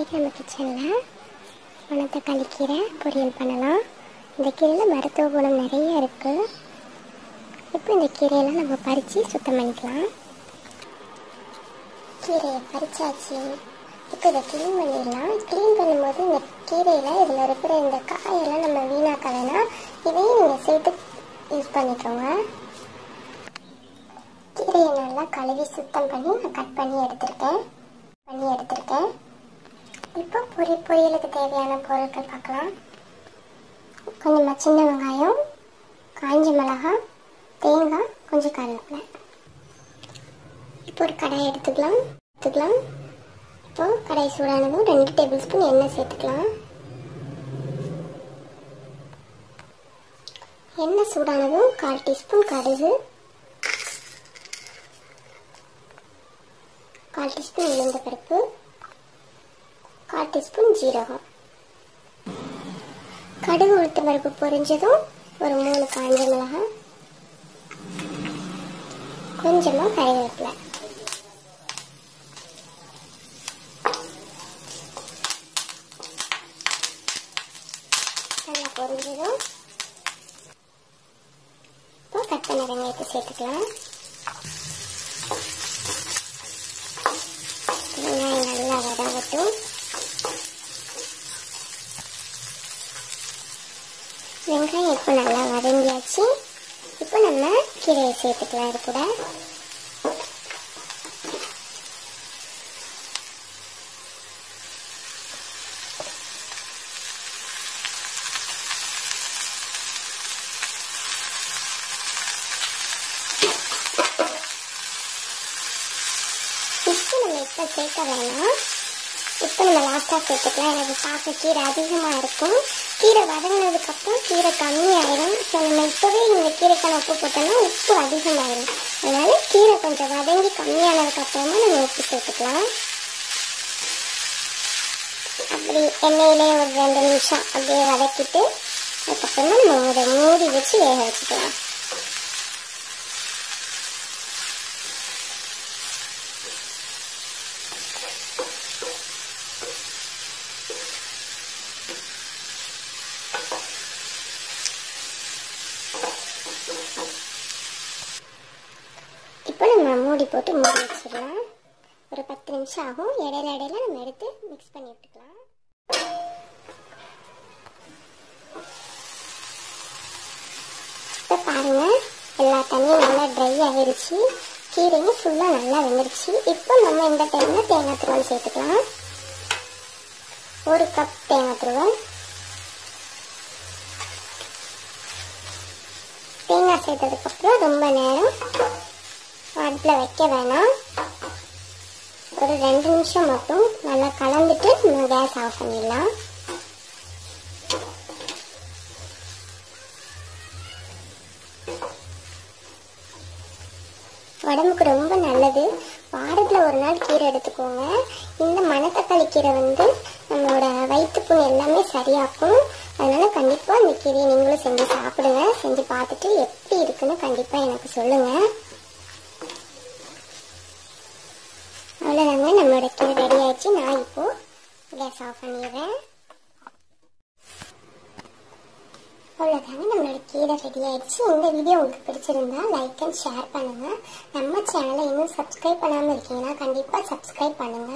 இன்றைக்கி நம்ம கிச்சனில் மணத்தக்காளி கீரை பொரியல் பண்ணலாம். இந்த கீரையில் மருத்துவ குணம் நிறைய இருக்குது இப்போ இந்த கீரையெல்லாம் நம்ம பறித்து சுத்தம் பண்ணிக்கலாம். கீரையை பறிச்சாச்சு. இப்போ இதை க்ளீன் பண்ணிடலாம். க்ளீன் பண்ணும்போது இந்த கீரையில் இதில் இருக்கிற இந்த காயெல்லாம் நம்ம வீணாக்க வேணாம் இதையும் நீங்கள் சேர்த்து யூஸ் பண்ணிக்கோங்க. கீரையை நல்லா கழுவி சுத்தம் பண்ணி நான் கட் பண்ணி எடுத்திருக்கேன். பண்ணி எடுத்திருக்கேன். இப்போ பொரி பொரியலுக்கு தேவையான பொருட்கள் பார்க்கலாம். கொஞ்சமாக சின்ன வெங்காயம் காஞ்ச மிளகாய் தேங்காய் கொஞ்சம் கருவேப்பிலை. இப்போ ஒரு கடாய் எடுத்துக்கலாம். எடுத்துக்கலாம். இப்போ கடாய் சூடானதும் ரெண்டு டேபிள் ஸ்பூன் எண்ணெய் சேர்த்துக்கலாம். எண்ணெய் சூடானதும் கால் டீஸ்பூன் கடுகு. கால் டீஸ்பூன் உளுந்த பருப்பு. கால் டீஸ்பூன் ஜீரகம். கடுகு உளுத்த பருப்பு பொரிஞ்சதும் ஒரு மூணு காஞ்ச மிளகாய். கொஞ்சமாக கறிவேப்பிலை. நல்லா பொரிஞ்சதும் இப்போ கட் பண்ண வெங்காயத்தை சேர்த்துக்கலாம். வெங்காயம் நல்லா வதங்கட்டும். வெங்காயம் இப்போ நல்லா வதங்கியாச்சு. இப்போ நம்ம கீரையை சேர்த்துக்கலாம் இது கூட. உப்பு நம்ம இப்போ சேர்க்க வேணாம். இப்போ நம்ம லாஸ்ட்டாக சேர்த்துக்கலாம் எனக்கு பார்க்க கீரை அதிகமாக இருக்கும். கீரை வதங்கினதுக்கப்புறம் கீரை கம்மியாயிடும் ஸோ நம்ம இப்போவே இந்த கீரைக்கான உப்பு போட்டோம்னா உப்பு அதிகமாகிடும் அதனால் கீரை கொஞ்சம் வதங்கி கம்மியானதுக்கப்புறமா நம்ம உப்பு சேர்த்துக்கலாம். அப்படி எண்ணெயிலே ஒரு ரெண்டு நிமிஷம் அப்படியே வதக்கிட்டு அதுக்கப்புறமா நம்ம அதை மூடி வச்சு வேக வச்சுக்கலாம் இப்போ நம்ம மூடி போட்டு மூடி வச்சிடலாம் ஒரு பத்து நிமிஷம் ஆகும். இடையில இடையில நம்ம எடுத்து மிக்ஸ் பண்ணி விட்டுக்கலாம். இப்போ பாருங்க எல்லா தண்ணியும் நல்லா ட்ரை ஆகிருச்சு. கீரையும் ஃபுல்லாக நல்லா வெந்துருச்சு. இப்போ நம்ம இந்த டைமில் தேங்காய் துருவல் சேர்த்துக்கலாம். ஒரு கப் தேங்காய் துருவல். தேங்காய் சேர்த்ததுக்கப்புறம் ரொம்ப நேரம் அடுப்பில் வைக்க வேணாம். ஒரு ரெண்டு நிமிஷம் மட்டும் நல்லா கலந்துட்டு நம்ம கேஸ் ஆஃப் பண்ணிடலாம். உடம்புக்கு ரொம்ப நல்லது. வாரத்தில் ஒரு நாள் கீரை எடுத்துக்கோங்க. இந்த மணத்தக்காளி கீரை வந்து நம்மளோட வயிற்றுப்புண் எல்லாமே சரியாக்கும். அதனால் கண்டிப்பாக இந்த கீரையை நீங்களும் செஞ்சு சாப்பிடுங்க. செஞ்சு பார்த்துட்டு எப்படி இருக்குன்னு கண்டிப்பாக எனக்கு சொல்லுங்கள் அவ்வளோதாங்க நம்மளோட கீரை ரெடி ஆயிடுச்சு. நான் இப்போ கேஸ் ஆஃப் பண்ணிடுறேன். அவ்வளோதாங்க நம்மளோட கீரை ரெடி ஆயிடுச்சு. இந்த வீடியோ உங்களுக்கு பிடிச்சிருந்தா லைக் அண்ட் ஷேர் பண்ணுங்க. நம்ம சேனலை இன்னும் சப்ஸ்கிரைப் பண்ணாமல் இருக்கீங்கன்னா கண்டிப்பாக சப்ஸ்கிரைப் பண்ணுங்க.